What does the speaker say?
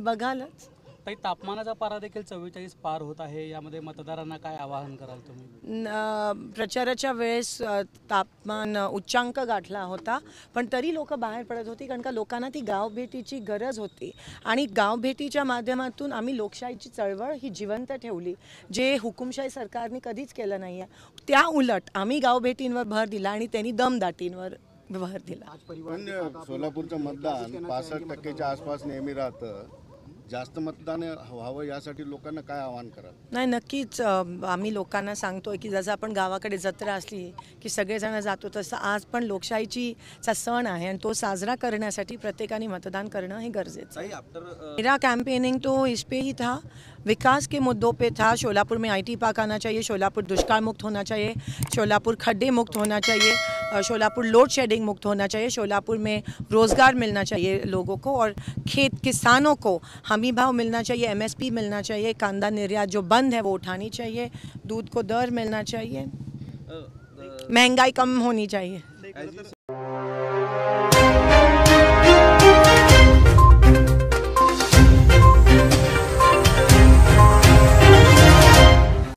तुम्ही बघालच. ताई तापमानाचा पारा देखील चव्वेचाळीस पार होत आहे. यामध्ये मतदारांना काय आवाहन कराल तुम्ही? न- प्रचाराच्या वेळेस अ, तापमान अ, उच्चांक गाठला होता. पण तरी लोक बाहेर पडत होती कारण का लोकांना ती गावभेटीची गरज होती. आणि गावभेटीच्या माध्यमातून आम्ही लोकशाहीची चळवळ ही जिवंत ठेवली. जे हुकुमशाही सरकारने कधीच केलं नाही आहे त्या उलट आम्ही गावभेटींवर भर दिला आणि त्यांनी दमदाटींवर भर दिला. पण सोलापूरचं मतदान पासष्ट टक्केच्या आसपास नेहमी राहतं. जास्त मतदान व्हावं यासाठी लोकांना काय आवाहन कराल? नाही नक्कीच आम्ही लोकांना सांगतोय की जसं आपण गावाकडे जत्रा असली की सगळेजण जातो तसं आज पण लोकशाहीची चा सण आहे आणि तो साजरा करण्यासाठी प्रत्येकाने मतदान करणं हे गरजेचं आहे. मेरा कैंपेनिंग तो इस पे ही था विकास के मुद्दों पे था शोलापुर में आईटी पार्क आना चाहिए शोलापुर दुष्काल मुक्त होना चाहिए शोलापुर खड्डे मुक्त होना चाहिए शोलापुर लोड शेडिंग मुक्त होना चाहिए शोलापुर में रोज़गार मिलना चाहिए लोगों को और खेत किसानों को हमी भाव मिलना चाहिए एमएसपी मिलना चाहिए कांदा निर्यात जो बंद है वो उठानी चाहिए दूध को दर मिलना चाहिए। महँगाई कम होनी चाहिए।